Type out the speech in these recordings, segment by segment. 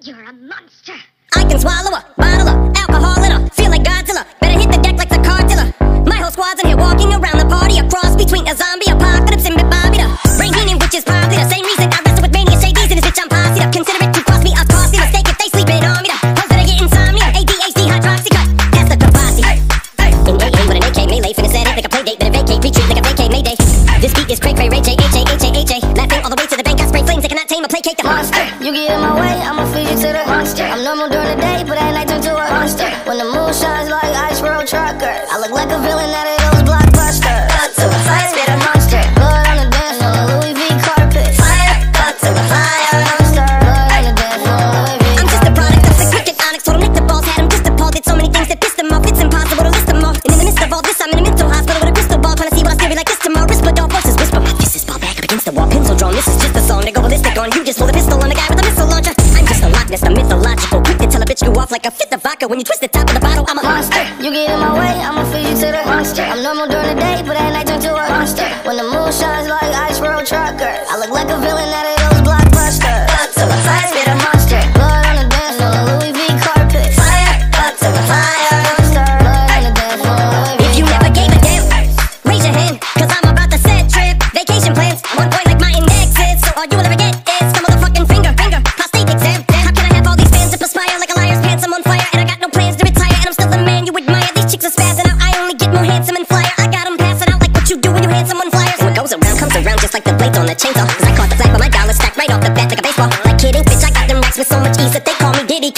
You're a monster. I can swallow a bottle of alcohol in a feel like Godzilla. Better hit the deck like the cartilla. My whole squad's in here walking around the party, a cross between a zombie apocalypse and Bobby the brain which is probably the same reason I wrestle with mania shades in this bitch. I'm posse up. Consider it to cost me a costly mistake if they sleeping on me. The hoes that I get insomnia, ADHD, hydroxy cut. That's the capacity. In AA with an AK melee, finna set it like a play date, then a vacate, retreat like a vacate Mayday. This beat is cray cray, Ray J, H A H A H A. Laughing all the way to the bank, I spray flames, I cannot tame or placate the monster. You get in my way, I'ma feed you to the monster. I'm normal during the day, but at night turn to a monster. When the moon shines like ice road truckers, I look like a villain out of those blockbusters. Cut to the fire, spit a monster. Blood on the dance floor, Louis V carpet. Fire, cut to the fire, monster. Blood on the dance floor, Louis V. I'm just a product of the wicked onyx. Total Nick the balls had him just appalled. Did so many things that pissed him off. It's impossible to list them all. And in the midst of all this, I'm in a mental hospital with a crystal ball, trying to see what I be like this tomorrow. Whisper dog voices whisper. My fist is ball back up against the wall, pencil drawn. This is just a song to go ballistic on. You just pull a pistol on the guy with a a fifth of vodka. When you twist the top of the bottle, I'm a monster. You get in my way, I'ma feed you to the monster. I'm normal during the day, but at night turn to a monster. When the moon shines like ice get more handsome and flyer. I got 'em passing out like what you do when you hand someone flyers. What goes around comes around just like the blades on the chainsaw.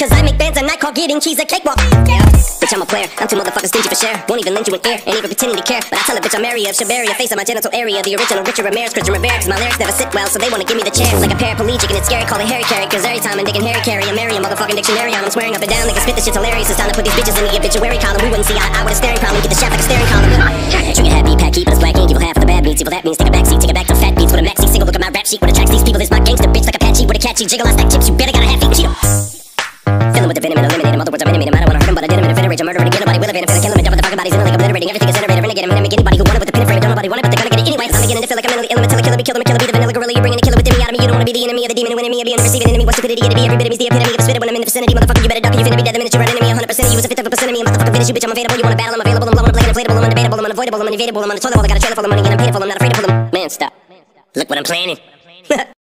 Cause I make bands and I call getting cheese a cakewalk. Yeah. Bitch, I'm a player. I'm too motherfuckers stingy for share. Won't even lend you an ear, ain't even pretending to care. But I tell a bitch I'm area of Shabaria, face on my genital area. The original Richard Ramirez, Christian Rivera. Cause my lyrics never sit well, so they wanna give me the chair. Like a paraplegic and it's scary, call it Harry Carry. Cause every time I'm digging Harry Carry, I'm Mary, a motherfucking dictionary on. I'm swearing up and down, niggas spit this shit's hilarious. It's time to put these bitches in the obituary column. We wouldn't see eye to eye with a staring problem. Get the shaft like a staring column. Trigger happy, pack keep, but it's black ink. Evil half of the bad meats. Evil that means take a backseat, take it back to fat beats with a maxi single. Look at my rap sheet. What attracts these people is my gangster bitch like a patchy with a catchy jiggle. I stack chips, you better a. I'm murdering again. Nobody 'em. Finna kill 'em and jump the fucking bodies like obliterating. Everything innovative. Renegade. Make anybody who want it with the pin and frame. Don't nobody want it, but they're gonna get it anyway. I'm beginning to feel like I'm mentally ill. I'm a killer. Be killer. Be the vanilla gorilla. You're bringing the killer within me out of me. You don't wanna be the enemy of the demon. Winning me. The receiving enemy. What's stupidity? It'd be every bit of me's the epitome of spit when I'm in the vicinity. Motherfucker, you better duck. You finna be dead the minute you run into me. 100% of you is a fifth of a percent of me. I'm about to fucking finish you, bitch. I'm available. You wanna battle? I'm available. I'm blowing, playing, inflatable. I'm undebatable. I'm unavoidable. I'm unevadable. I'm on the toilet. I got a trailer full of money and I'm paid. I'm not afraid pull them. Man, stop. Look what I'm planning.